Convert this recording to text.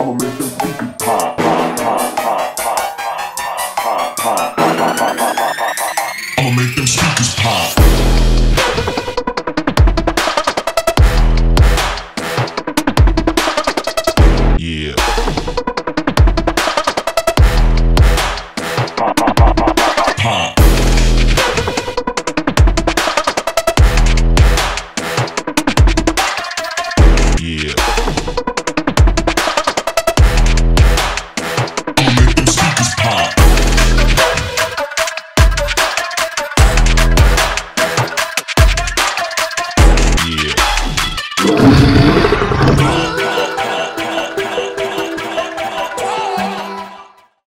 I'ma make pop. I'ma make them speakers pop.